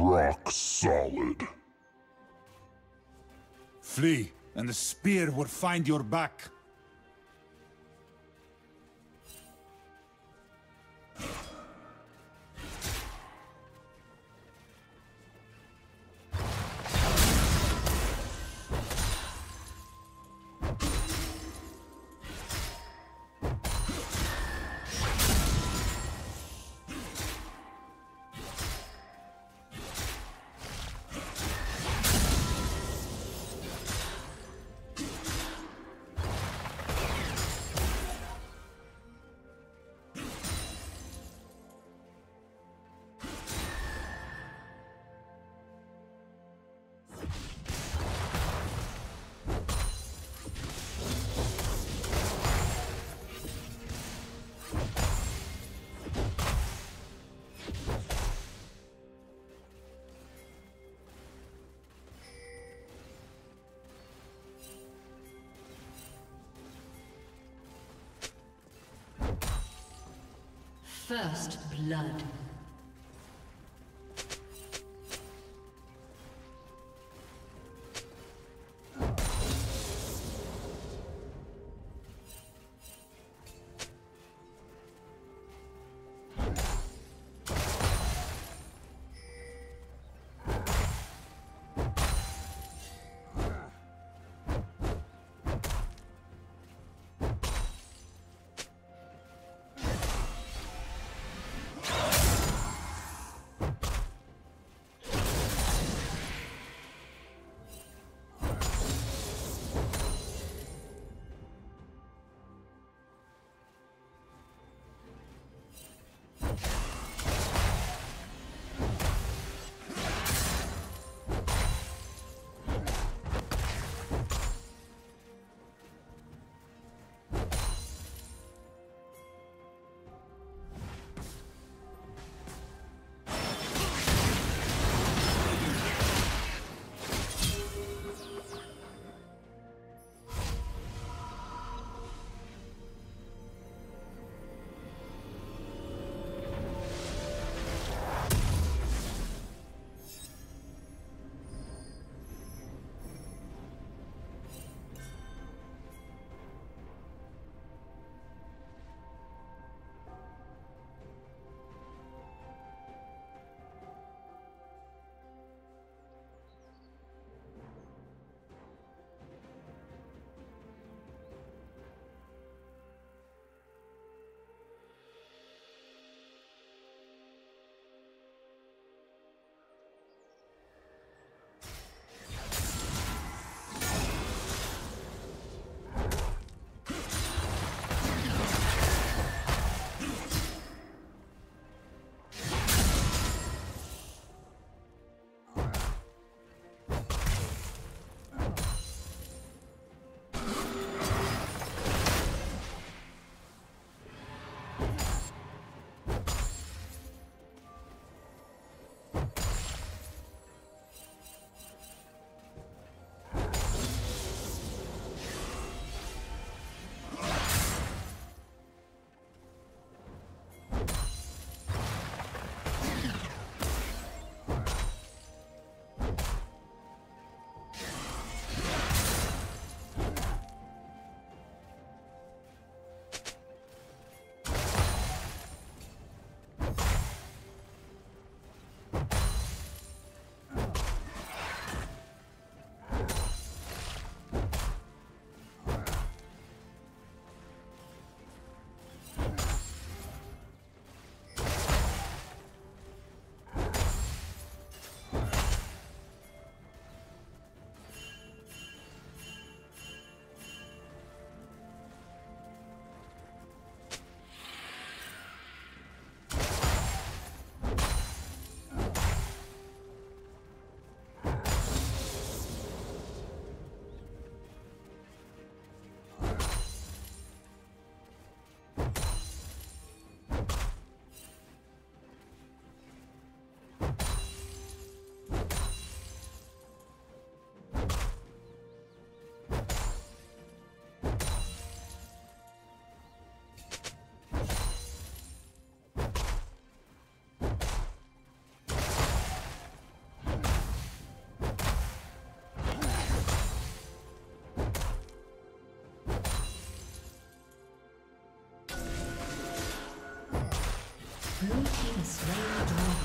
rock solid. Flee, and the spear will find your back. First blood. Blue team has.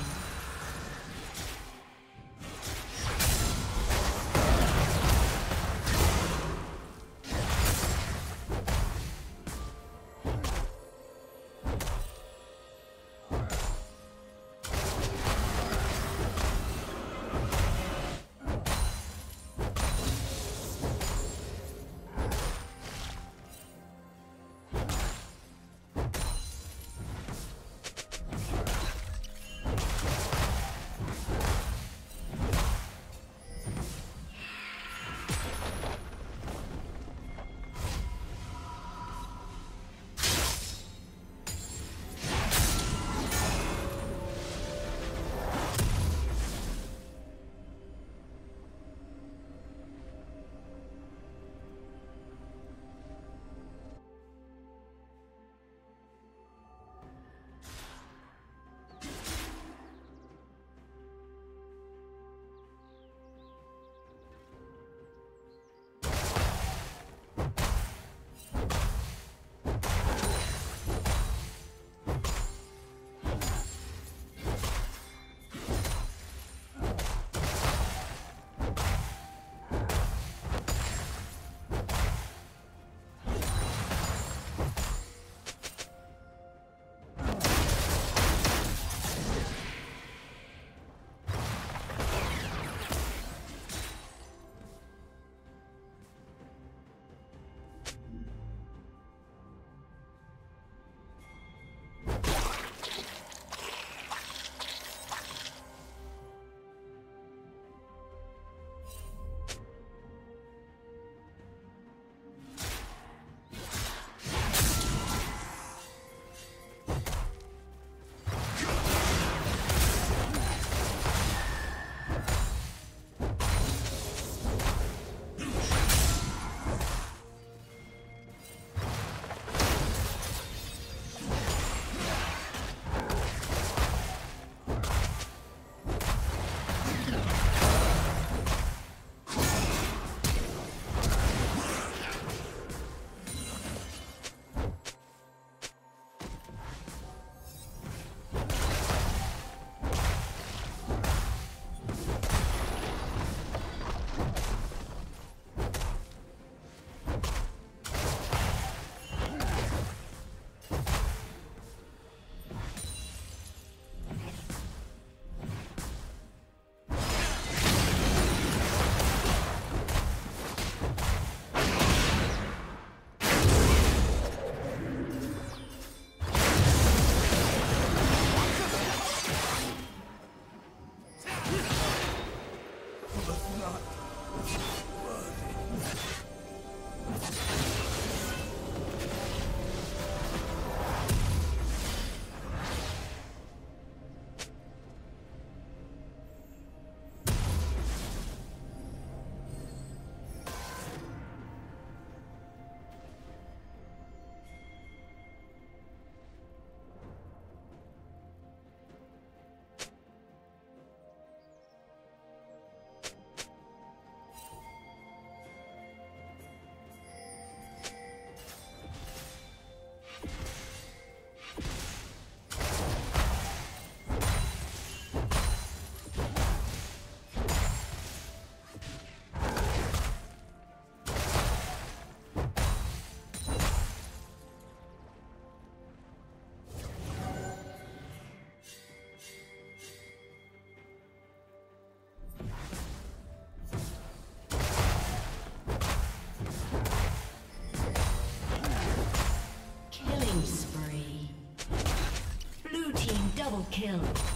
Double kill.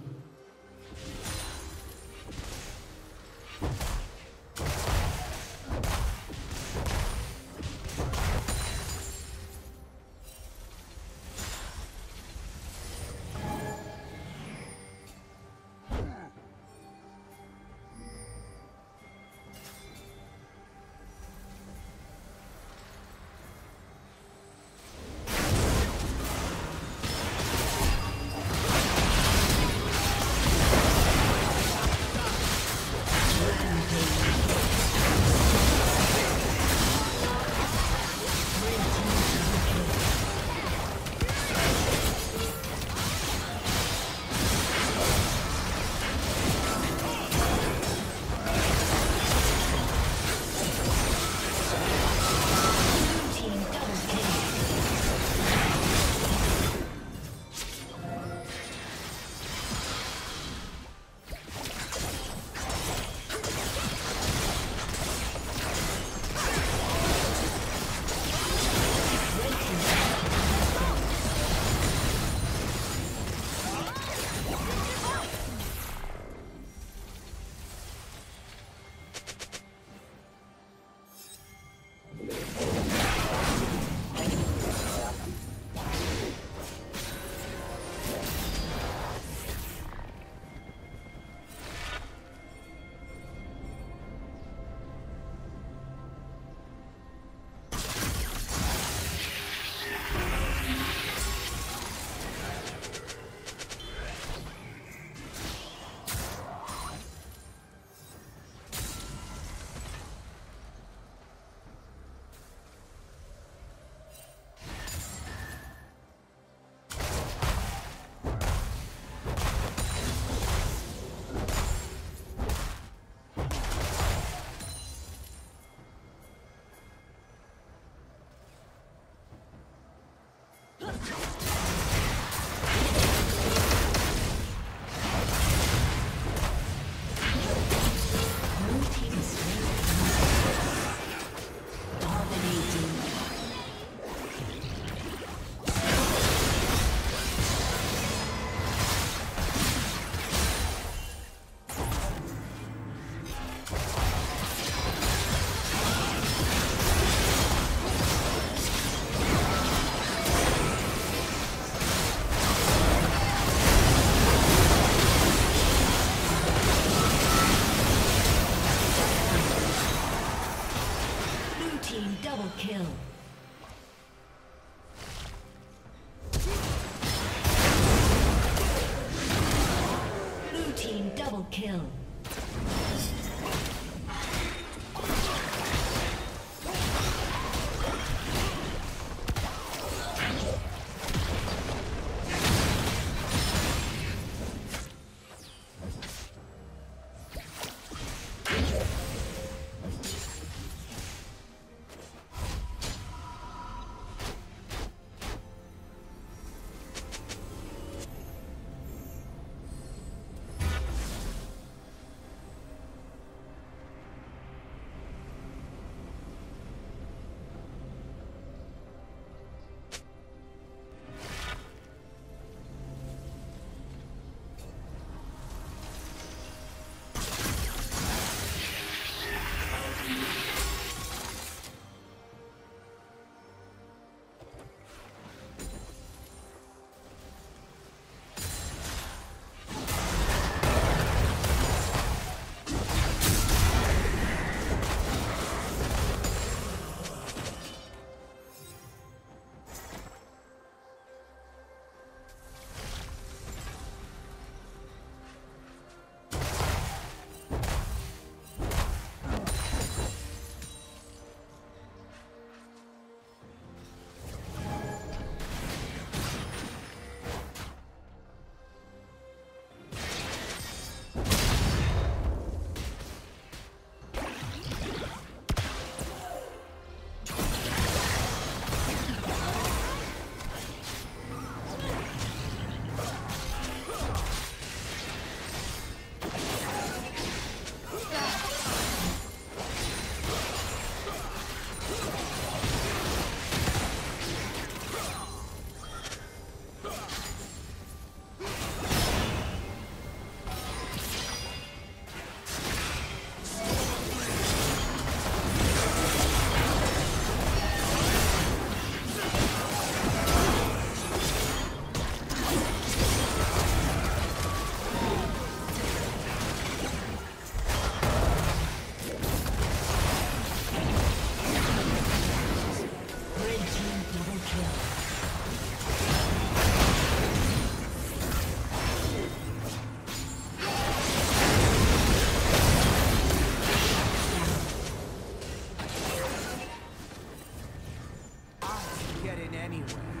anywhere.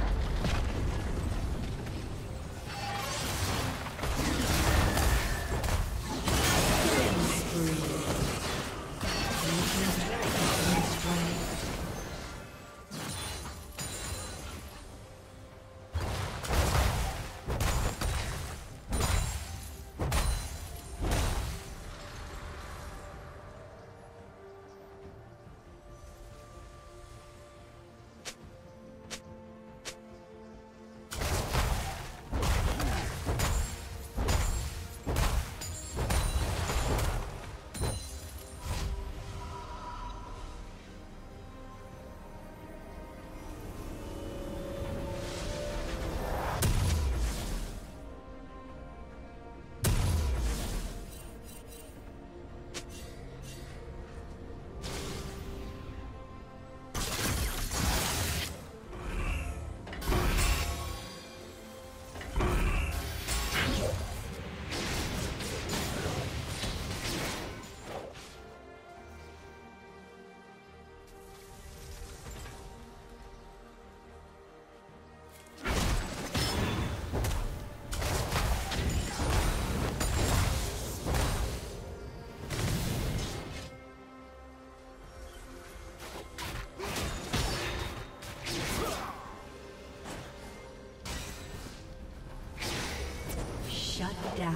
Shut down.